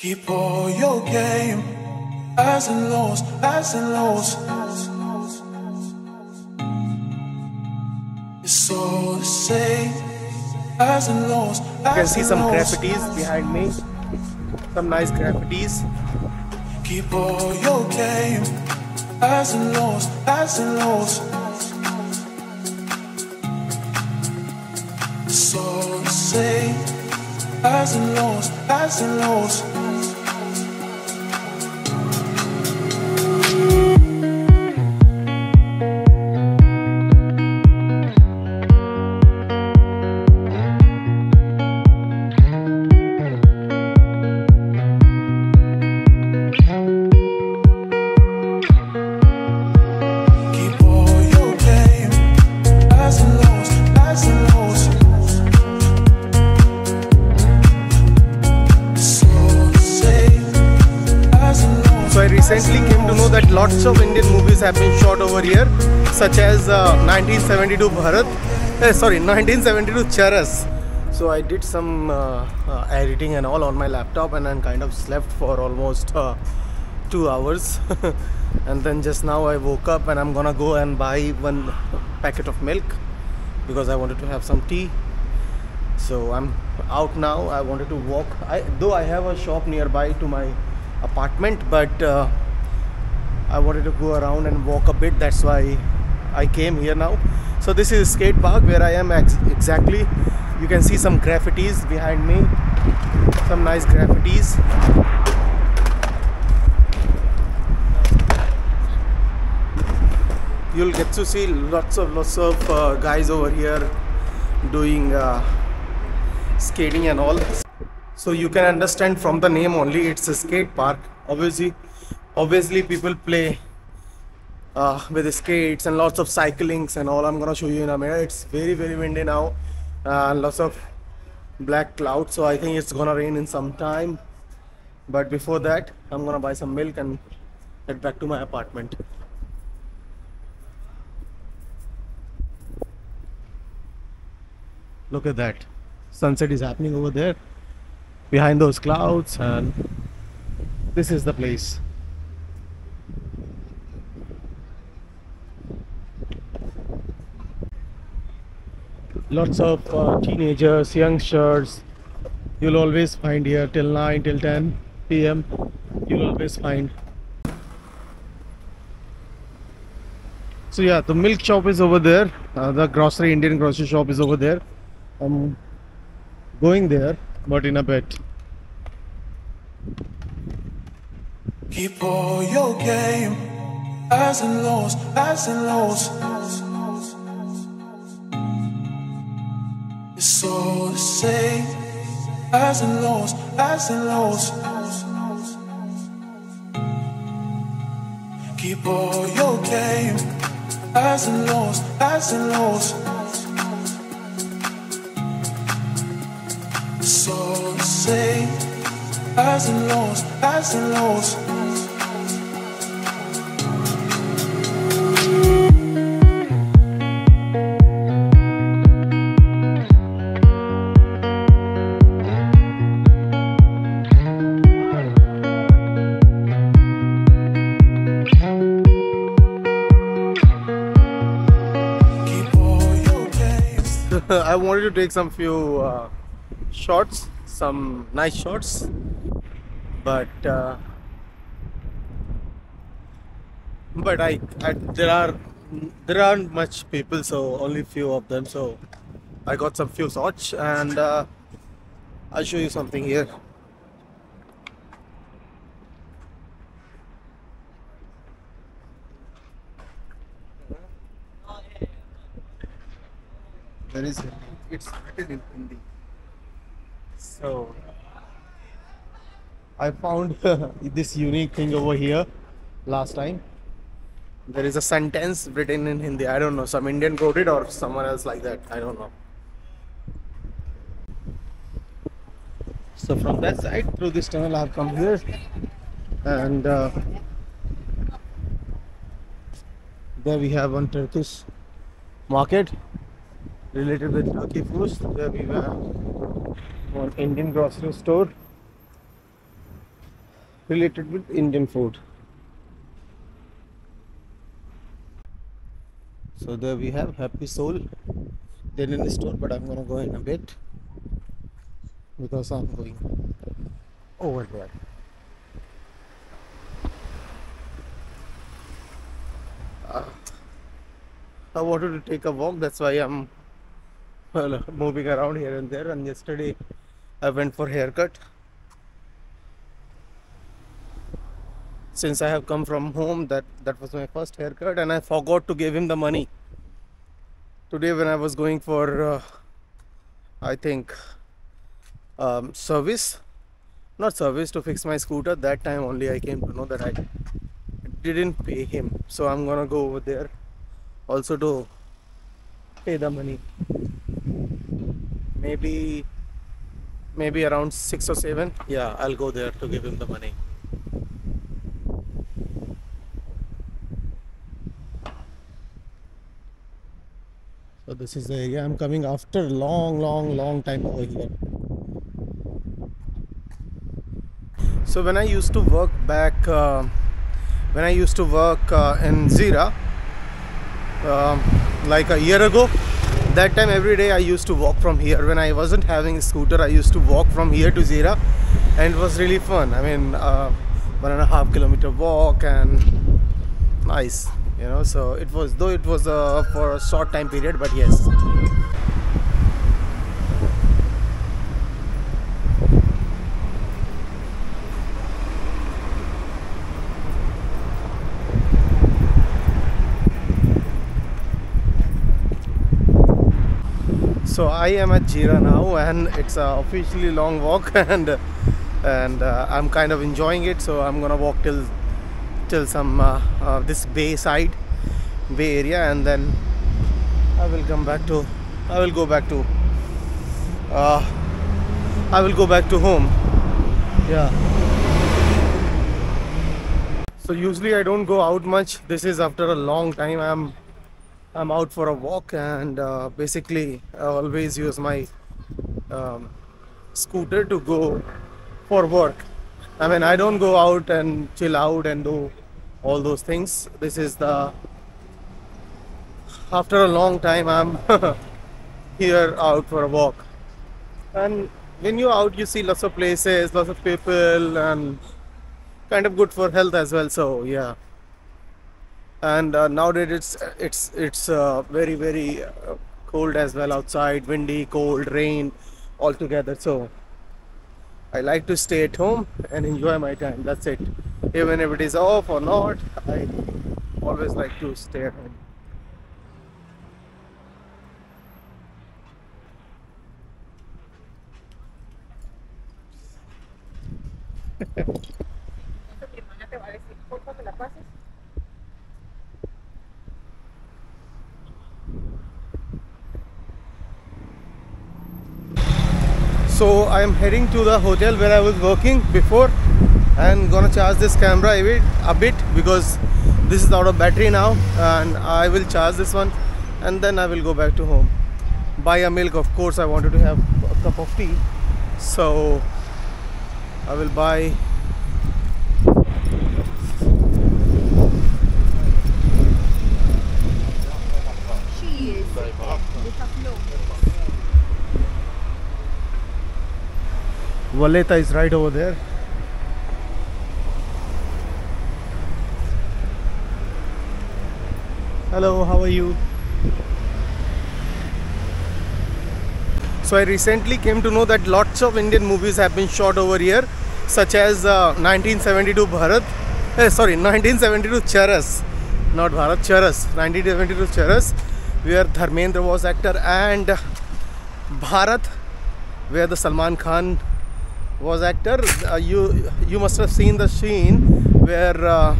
Keep all your game, highs and lows, highs and lows. It's all the same, highs and lows. You can see some graffitis behind me. Some nice graffitis. Keep all your game, highs and lows, highs and lows. It's all the same, highs and lows, highs and lows. Recently came to know that lots of Indian movies have been shot over here, such as uh, 1972 Bharat, eh, sorry, 1972 Charas. So I did some uh, uh, editing and all on my laptop, and then kind of slept for almost uh, two hours. and then just now I woke up, and I'm gonna go and buy one packet of milk because I wanted to have some tea. So I'm out now. I wanted to walk. I though I have a shop nearby to my apartment, but uh, I wanted to go around and walk a bit. That's why I came here now. So this is skate park where I am ex- exactly. You can see some graffitis behind me. Some nice graffitis. You'll get to see lots of lots of uh, guys over here doing uh, skating and all so you can understand from the name only it's a skate park. Obviously obviously people play uh, with skates and lots of cyclings and all i'm gonna show you in a minute. It's very very windy now uh, lots of black clouds so i think it's gonna rain in some time. But before that i'm gonna buy some milk and head back to my apartment. Look at that. Sunset is happening over there behind those clouds and this is the place. Lots of uh, teenagers youngsters you'll always find here till 9 till 10 pm you'll always find. So yeah the milk shop is over there. Uh, the grocery indian grocery shop is over there. I'm going there but in a bit Keep all your game, highs and lows, highs and lows. It's all the same, highs and lows, highs and lows. Keep all your game, highs and lows, highs and lows. Highs and lows, highs and lows. I wanted to take some few uh, shots, some nice shots, but uh, but I, I there are there aren't much people, so only few of them. So I got some few shots, and uh, I'll show you something here. There is it's written in Hindi. So I found this unique thing over here last time. There is a sentence written in Hindi. I don't know, some Indian wrote it or someone else like that. I don't know. So from that side through this tunnel I have come here and uh, there we have one Turkish market related with Turkey foods. There we have one Indian grocery store. Related with Indian food. So there we have Happy Soul They're in the store, but I'm gonna go in a bit because I'm going over there. Uh, I wanted to take a walk, that's why I'm well, moving around here and there. And yesterday I went for haircut. Since I have come from home, that that was my first haircut, and I forgot to give him the money. Today, when I was going for, uh, I think, um, service, not service to fix my scooter. That time only I came to know that I didn't pay him. So I'm gonna go over there also to pay the money maybe maybe around 6 or 7 yeah i'll go there to give him the money this is the area i'm coming after long long long time over here. So when i used to work back uh, when i used to work uh, in Gzira um, like a year ago that time every day I used to walk from here. When I wasn't having a scooter I used to walk from here to Gzira and it was really fun. I mean uh, one and a half kilometer walk and nice you know so it was though it was uh, for a short time period but yes. So I am at Gzira now and it's a officially long walk and and uh, I'm kind of enjoying it so I'm gonna walk till till some uh, uh, this bay side bay area and then I will come back to I will go back to uh, I will go back to home. Yeah. So usually I don't go out much. This is after a long time. I'm I'm out for a walk and uh, basically I always use my um, scooter to go for work. I mean, I don't go out and chill out and do all those things. This is the after a long time I'm here out for a walk. And when you're out, you see lots of places, lots of people, and kind of good for health as well. So, yeah and uh, nowadays it's it's it's uh, very very uh, cold as well outside windy cold rain all together so i like to stay at home and enjoy my time that's it. Even if it is off or not i always like to stay at home so I am heading to the hotel where I was working before and gonna charge this camera a bit, a bit because this is out of battery now and I will charge this one and then I will go back to home. Buy a milk of course I wanted to have a cup of tea. So I will buy Valletta is right over there. Hello, how are you? So I recently came to know that lots of Indian movies have been shot over here, such as uh, 1972 Bharat, eh, sorry, 1972 Charas, not Bharat, Charas, 1972 Charas, where Dharmendra was actor, and Bharat, where the Salman Khan was actor. Uh, you you must have seen the scene where uh,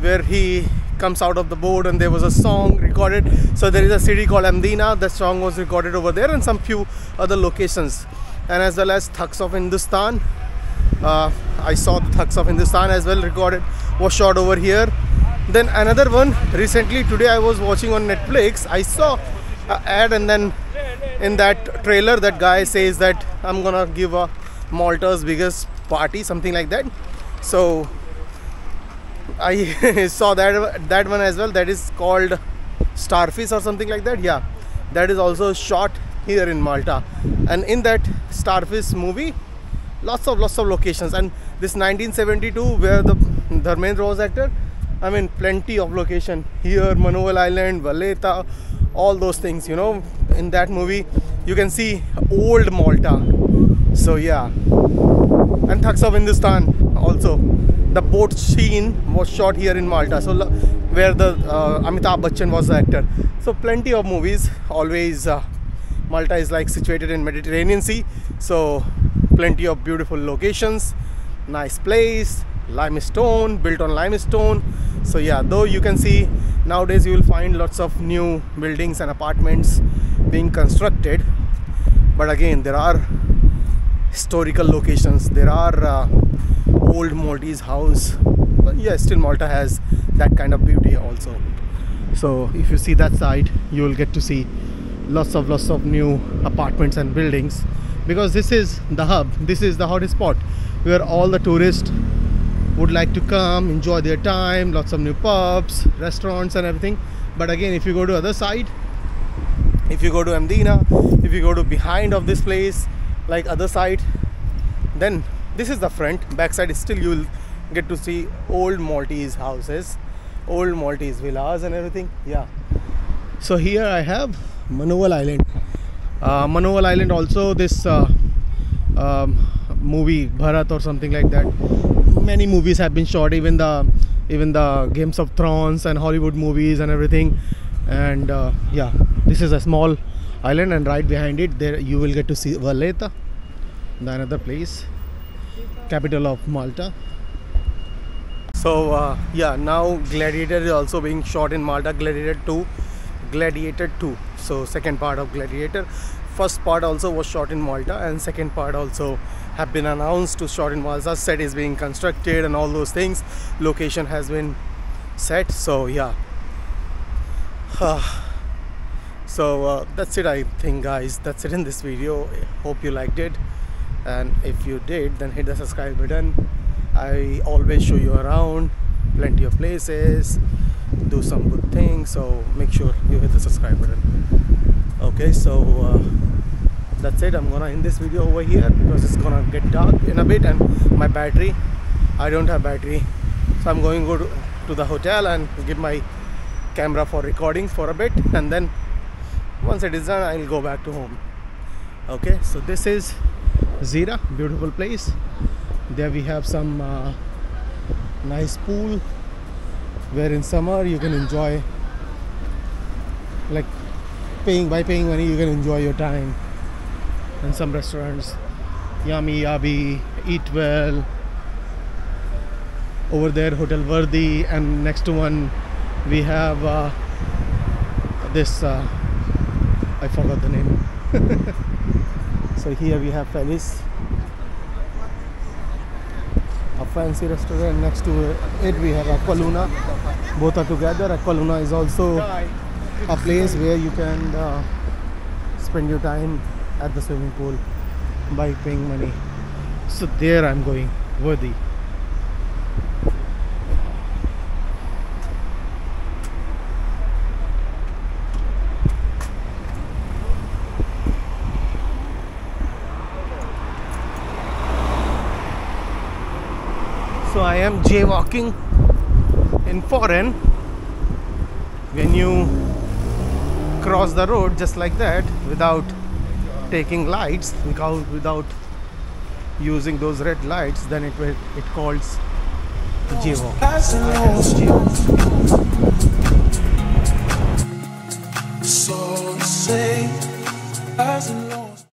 where he comes out of the boat and there was a song recorded. So there is a city called Mdina. The song was recorded over there and some few other locations. And as well as Thugs of Hindustan. Uh, I saw the Thugs of Hindustan as well recorded was shot over here. Then another one recently today I was watching on Netflix. I saw an ad and then in that trailer that guy says that I'm gonna give a Malta's biggest party, something like that. So I saw that that one as well. That is called Starfish or something like that. Yeah, that is also shot here in Malta. And in that Starfish movie, lots of lots of locations. And this 1972, where the Dharmendra was actor, I mean, plenty of location here, Manoel Island, Valletta, all those things. You know, in that movie, you can see old Malta. So yeah, and Thugs of Hindustan also. The boat scene was shot here in Malta, so where the uh, Amitabh Bachchan was the actor. So plenty of movies. Always uh, Malta is like situated in Mediterranean Sea, so plenty of beautiful locations, nice place, limestone built on limestone. So yeah, though you can see nowadays you will find lots of new buildings and apartments being constructed, but again there are historical locations. There are uh, old Maltese house but yeah still Malta has that kind of beauty also. So if you see that side you will get to see lots of lots of new apartments and buildings. Because this is the hub this is the hottest spot where all the tourists would like to come enjoy their time lots of new pubs restaurants and everything. But again if you go to other side if you go to Mdina if you go to behind of this place like other side then this is the front. Backside still you will get to see old Maltese houses old Maltese villas and everything. Yeah. So here I have Manoel Island. Uh, Manoel Island also this uh, um, movie Bharat or something like that. Many movies have been shot even the even the Games of Thrones and Hollywood movies and everything. And uh, yeah this is a small island and right behind it there you will get to see Valletta the another place capital of Malta. So uh, yeah, now Gladiator is also being shot in Malta. Gladiator 2, Gladiator 2. So second part of Gladiator. First part also was shot in Malta, and second part also have been announced to shot in Malta. Set is being constructed and all those things. Location has been set. So yeah. so uh, that's it I think guys. That's it in this video. Hope you liked it. And if you did then hit the subscribe button. I always show you around. Plenty of places. Do some good things. So make sure you hit the subscribe button. Okay so uh, that's it. I'm gonna end this video over here because it's gonna get dark in a bit and my battery I don't have battery. So I'm going to go to, to the hotel and give my camera for recording for a bit and then once it is done I'll go back to home. Okay so this is Gzira beautiful place. There we have some uh, nice pool where in summer you can enjoy like paying by paying money you can enjoy your time. And some restaurants yummy yabi eat well. Over there hotel Verdi and next to one we have uh, this uh, I forgot the name. So here we have Felice a fancy restaurant next to it. We have Aqualuna both are together. Aqualuna is also a place where you can uh, spend your time at the swimming pool by paying money. So there I'm going. Verdi so I am jaywalking in foreign when you cross the road just like that without taking lights without without using those red lights then it will it calls jaywalk